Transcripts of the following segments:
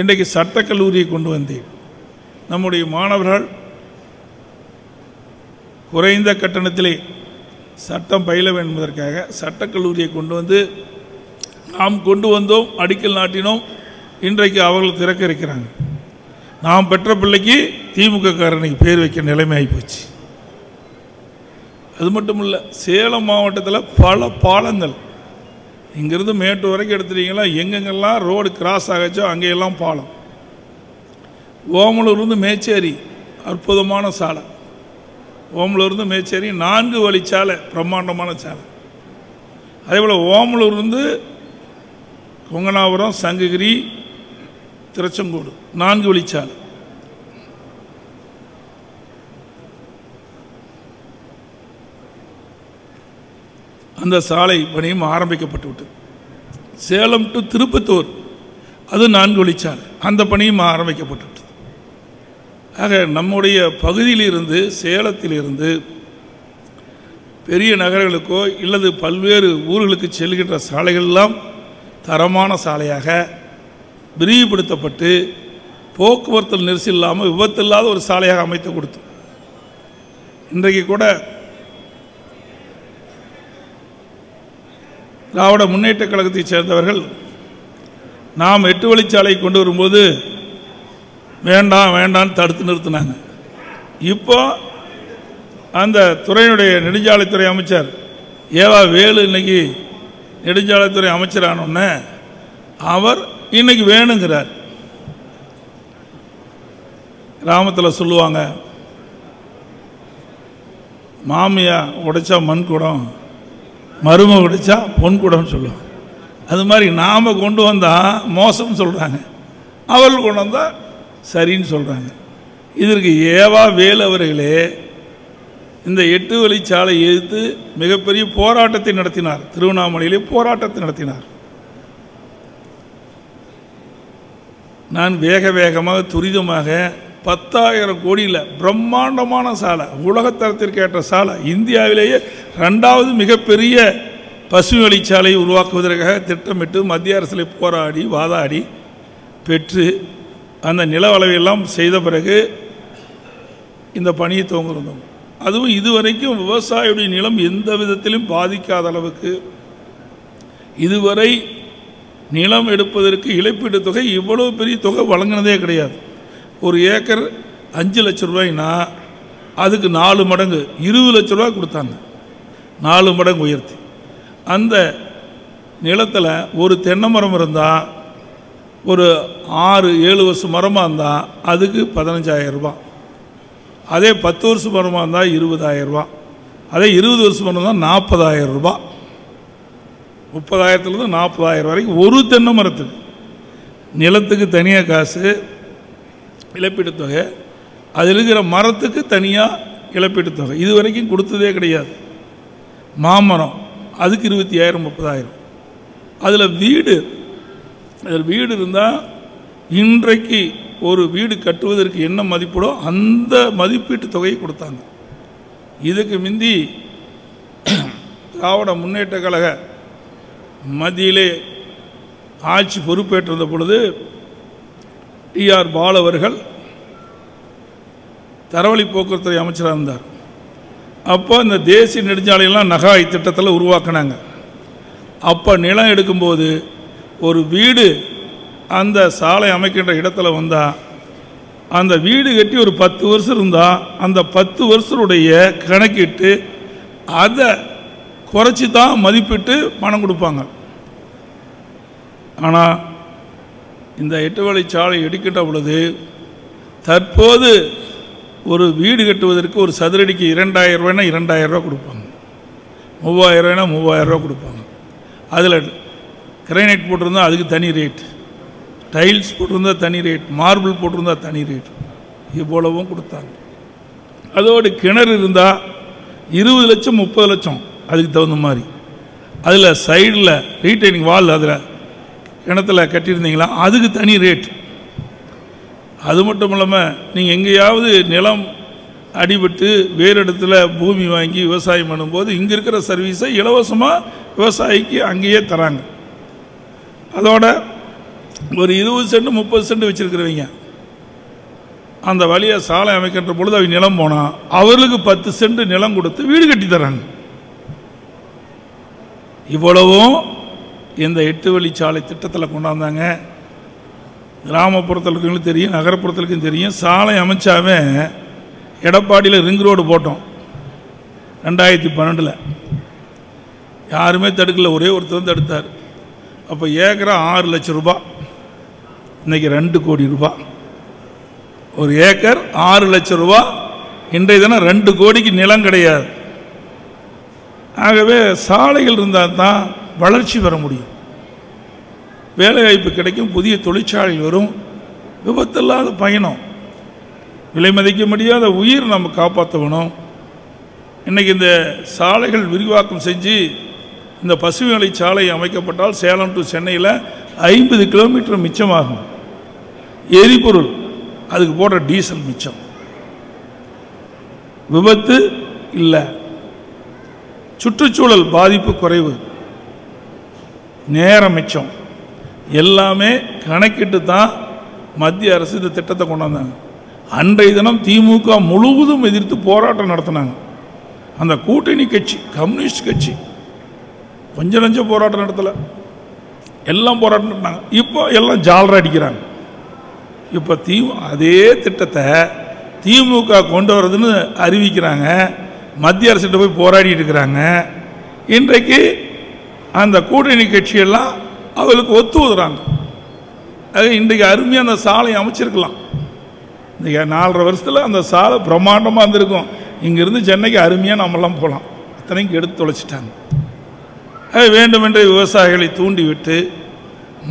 இன்றைக்கு சட்டக்கல்லூரியை கொண்டு வந்தேன். நம்முடைய மாணவர்கள் குறைந்த கட்டணத்திலே சட்டம் பயில வேண்டும் என்பதற்காக சட்டக்கல்லூரியை கொண்டு வந்து நாம் கொண்டு வந்தோம் அடிக்கல் நாட்டினோம். இன்றைக்கு அவர்கள் திறக்க இருக்கிறாங்க. நாம் பெற்ற பிள்ளைக்கு திமுக காரனுக்கு பேர் வைக்க நிலைமை ஆகிப்போச்சு அது மட்டும் இல்லை சேலம் மாவட்டத்தில் பல பாலங்கள் இங்கேருந்து மேட்டூர் வரைக்கும் எடுத்துட்டீங்களா எங்கெங்கெல்லாம் ரோடு கிராஸ் ஆகச்சோ அங்கேயெல்லாம் பாலம். ஓமலூர்லேருந்து மேச்சேரி அற்புதமான சாலை. ஓமலூர்லேருந்து மேச்சேரி நான்கு வழி சாலை பிரம்மாண்டமான சாலை. அதே போல் ஓமலூர்லேருந்து கொங்கனாபுரம் சங்ககிரி திருச்செங்கோடு நான்கு வழிச்சாலை அந்த சாலை பணியும் ஆரம்பிக்கப்பட்டு விட்டது சேலம் டு திருப்பத்தூர் அது நான்கு வழிச்சாலை. அந்த பணியும் ஆரம்பிக்கப்பட்டு விட்டது ஆக நம்முடைய பகுதியிலிருந்து சேலத்திலிருந்து பெரிய நகரங்களுக்கோ இல்லது பல்வேறு ஊர்களுக்கு செல்கின்ற சாலைகள் எல்லாம் தரமான சாலையாக விரிவுபடுத்தப்பட்டு போக்குவரத்து நெரிசல் இல்லாமல் விபத்து இல்லாத ஒரு சாலையாக அமைத்து கொடுத்தோம் இன்றைக்கு கூட திராவிட முன்னேற்ற கழகத்தைச் சேர்ந்தவர்கள் நாம் எட்டு வழிச்சாலை கொண்டு வரும்போது வேண்டாம் வேண்டாம்னு தடுத்து நிறுத்தினாங்க. இப்போ அந்த துறையினுடைய நெடுஞ்சாலைத்துறை அமைச்சர் ஏவா வேலு இன்னைக்கு நெடுஞ்சாலைத்துறை அமைச்சரானோடனே அவர் இன்னைக்கு வேணுங்கிறார். கிராமத்தில் சொல்லுவாங்க மாமியா உடைச்சா மண் குடம் மரும உடைச்சா பொன் குடம்னு சொல்லுவாங்க. அது மாதிரி நாம் கொண்டு வந்தால் மோசம்னு சொல்கிறாங்க அவள் கொண்டு வந்தால் சரின்னு சொல்கிறாங்க இதற்கு ஏவா வேலவர்களே இந்த எட்டு வழிச்சாலை எதிர்த்து மிகப்பெரிய போராட்டத்தை நடத்தினார். திருவண்ணாமலையிலே போராட்டத்தை நடத்தினார். நான் வேக வேகமாக துரிதமாக பத்தாயிரம் கோடியில் பிரம்மாண்டமான சாலை உலகத்தரத்திற்கேற்ற சாலை. இந்தியாவிலேயே ரெண்டாவது மிகப்பெரிய பசுமை வழிச்சாலையை உருவாக்குவதற்காக திட்டமிட்டு மத்திய அரசில் போராடி வாதாடி பெற்று அந்த நில அளவையெல்லாம் செய்த பிறகு இந்த பணியை துவங்கிருந்தோம் அதுவும் இதுவரைக்கும் விவசாயியுடைய நிலம் எந்த விதத்திலும் பாதிக்காத அளவுக்கு. இதுவரை நிலம் எடுப்பதற்கு இழப்பீட்டு தொகை இவ்வளவு பெரிய தொகை வழங்கினதே கிடையாது. ஒரு ஏக்கர் அஞ்சு லட்ச ரூபாய்னா அதுக்கு நாலு மடங்கு இருபது லட்ச ரூபா கொடுத்தாங்க. நாலு மடங்கு உயர்த்தி. அந்த நிலத்தில் ஒரு தென்னை மரம் இருந்தால் ஒரு ஆறு ஏழு வருஷம் மரமாக இருந்தால் அதுக்கு பதினஞ்சாயிரரூபா அதே பத்து வருஷம் மரமாக இருந்தால் இருபதாயிரரூபா அதே இருபது வருஷம் மரம் இருந்தால் நாற்பதாயிரம் ரூபா முப்பதாயிரத்துலேருந்து நாற்பதாயிரம் வரைக்கும் ஒரு தென்னை மரத்துக்கு. நிலத்துக்கு தனியாக காசு இழப்பீட்டுத் தொகை அதில் இருக்கிற மரத்துக்கு தனியாக இழப்பீட்டுத் தொகை இது வரைக்கும் கொடுத்ததே கிடையாது. மாமரம் அதுக்கு இருபத்தி ஆயிரம் முப்பதாயிரம். அதில் வீடு அதில் வீடு இருந்தால் இன்றைக்கு ஒரு வீடு கட்டுவதற்கு என்ன மதிப்பீடோ அந்த மதிப்பீட்டு தொகையை கொடுத்தாங்க. இதுக்கு முந்தி திராவிட முன்னேற்ற கழக மத்தியிலே ஆட்சி பொறுப்பேற்றிருந்த பொழுது டிஆர் பால் அவர்கள் தரவழி போக்குவரத்துறை அமைச்சராக இருந்தார். அப்போ இந்த தேசிய நெடுஞ்சாலையெல்லாம் நகாய் திட்டத்தில் உருவாக்குனாங்க. அப்போ நிலம் எடுக்கும்போது ஒரு வீடு அந்த சாலை அமைக்கின்ற இடத்துல வந்தால் அந்த வீடு கட்டி ஒரு பத்து வருஷம் இருந்தால் அந்த பத்து வருஷத்துடைய கணக்கிட்டு அதை குறைச்சி தான் மதிப்பிட்டு பணம் கொடுப்பாங்க. ஆனால் இந்த எட்டு வழிச்சாலை இடிக்கின்ற பொழுது தற்போது ஒரு வீடு கட்டுவதற்கு ஒரு சதுரடிக்கு இரண்டாயிரம் ரூபாய்னா இரண்டாயிரம் ரூபா கொடுப்பாங்க. மூவாயிரம் ரூபாய்னா மூவாயிரம் ரூபா கொடுப்பாங்க. அதில் கிரைனைட் போட்டிருந்தா அதுக்கு தனி ரேட் டைல்ஸ் போட்டிருந்தா தனி ரேட் மார்பிள் போட்டிருந்தா தனி ரேட் இவ்வளவும் கொடுத்தாங்க. அதோடு கிணறு இருந்தால் இருபது லட்சம் முப்பது லட்சம் அதுக்கு தகுந்த மாதிரி. அதில் சைடில் ரீட்டைனிங் வால் அதில் கிணத்துல கட்டியிருந்தீங்களா? அதுக்கு தனி ரேட் அது மட்டும் இல்லாமல் நீங்கள் எங்கேயாவது நிலம் அடிபட்டு வேறு இடத்துல பூமி வாங்கி விவசாயம் பண்ணும்போது இங்கே இருக்கிற சர்வீஸை இலவசமாக விவசாயிக்கு அங்கேயே தராங்க. அதோட ஒரு இருபது சென்ட் முப்பது சென்ட் வச்சிருக்கிறவங்க. அந்த வழியை சாலை அமைக்கின்ற பொழுது அவங்க நிலம் போனால் அவர்களுக்கு பத்து சென்ட் நிலம் கொடுத்து வீடு கட்டி தராங்க இவ்வளவும் இந்த எட்டு வழிச்சாலை திட்டத்தில் கொண்டாந்தாங்க. கிராமப்புறத்தில் இருக்கவங்களுக்கு தெரியும் நகரப்புறத்துக்கும் தெரியும். சாலை அமைச்சாவே எடப்பாடியில் ரிங் ரோடு போட்டோம். ரெண்டாயிரத்தி பன்னெண்டில். யாருமே தடுக்கல ஒரே ஒருத்தர் தான் தடுத்தார். அப்போ ஏக்கரா ஆறு லட்சம் ரூபாய் இன்றைக்கி ரெண்டு கோடி ரூபா. ஒரு ஏக்கர் ஆறு லட்சம் ரூபா. இன்றைய தினம் ரெண்டு கோடிக்கு நிலம் கிடையாது. ஆகவே சாலைகள் இருந்தால் தான் வளர்ச்சி பெற முடியும். வேலைவாய்ப்பு கிடைக்கும் புதிய தொழிற்சாலை வரும். விபத்தில்லாத பயணம். விலை மதிக்க முடியாத உயிர் நம்ம காப்பாற்றணும் இன்னைக்கு இந்த சாலைகள் விரிவாக்கம் செஞ்சு இந்த பசுமை சாலை அமைக்கப்பட்டால் சேலம் டு சென்னையில் ஐம்பது கிலோமீட்டர் மிச்சமாகும். எரிபொருள் அதுக்கு போடுற டீசல் மிச்சம். விபத்து இல்லை. சுற்றுச்சூழல் பாதிப்பு குறைவு. நேரம் மிச்சம். எல்லாமே கணக்கிட்டு தான் மத்திய அரசு இந்த திட்டத்தை கொண்டாந்தாங்க அன்றைய தினம் திமுக முழுவதும் எதிர்த்து போராட்டம் நடத்தினாங்க. அந்த கூட்டணி கட்சி கம்யூனிஸ்ட் கட்சி கொஞ்சம் நஞ்சம் போராட்டம் நடத்தலை. எல்லாம் போராட்டம் நடத்தினாங்க. இப்போ எல்லாம் ஜாலரா அடிக்கிறாங்க. இப்போ தி அதே திட்டத்தை திமுக கொண்டு வர்றதுன்னு அறிவிக்கிறாங்க. மத்திய அரசிட்ட போய் போராடிட்டு இருக்கிறாங்க. இன்றைக்கு அந்த கூட்டணி கட்சியெல்லாம் அவர்களுக்கு ஒத்து ஊதுறாங்க அது இன்றைக்கு அருமையாக அந்த சாலை அமைச்சிருக்கலாம். இன்றைக்கி நாலரை வருஷத்தில் அந்த சாலை பிரம்மாண்டமாக இருந்திருக்கும். இங்கேருந்து சென்னைக்கு அருமையாக நம்மளாம் போகலாம். அத்தனைக்கு எடுத்து தொலைச்சிட்டாங்க. அது வேண்டுமென்றே விவசாயிகளை தூண்டிவிட்டு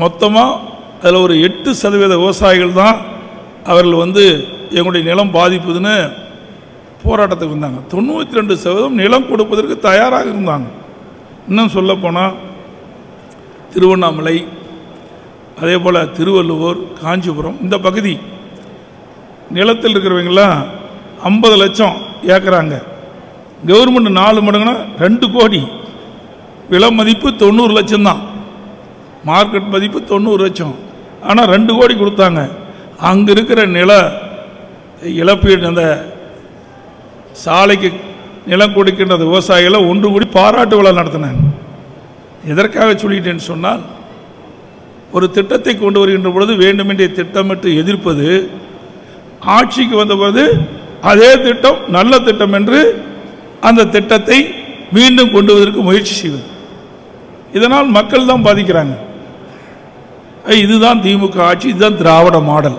மொத்தமாக அதில் ஒரு எட்டு சதவீத விவசாயிகள் தான் அவர்கள் வந்து எங்களுடைய நிலம் பாதிப்புதுன்னு போராட்டத்துக்கு வந்தாங்க. தொண்ணூற்றி ரெண்டு சதவீதம் நிலம் கொடுப்பதற்கு தயாராக இருந்தாங்க. இன்னும் சொல்லப்போனால் திருவண்ணாமலை அதே போல் திருவள்ளுவர் காஞ்சிபுரம் இந்த பகுதி நிலத்தில் இருக்கிறவங்களாம் ஐம்பது லட்சம் ஏக்கராங்க கவர்மெண்ட் நாலு மடங்குனா ரெண்டு கோடி. விலை மதிப்பு தொண்ணூறு லட்சம் தான். மார்க்கெட் மதிப்பு தொண்ணூறு லட்சம். ஆனால் ரெண்டு கோடி கொடுத்தாங்க. அங்கே இருக்கிற நில இழப்பீடு அந்த சாலைக்கு நிலம் கொடுக்கின்ற விவசாயிகளை ஒன்று கூடி பாராட்டு விழா நடத்தினாங்க எதற்காக சொல்லிட்டேன்னு சொன்னால் ஒரு திட்டத்தை கொண்டு வருகின்ற பொழுது வேண்டுமென்றே திட்டமிட்டு எதிர்ப்பது ஆட்சிக்கு வந்தபோது அதே திட்டம் நல்ல திட்டம் என்று அந்த திட்டத்தை மீண்டும் கொண்டு வருவதற்கு முயற்சி செய்வது. இதனால் மக்கள் தான் பாதிக்கிறாங்க. இதுதான் திமுக ஆட்சி இதுதான் திராவிட மாடல்.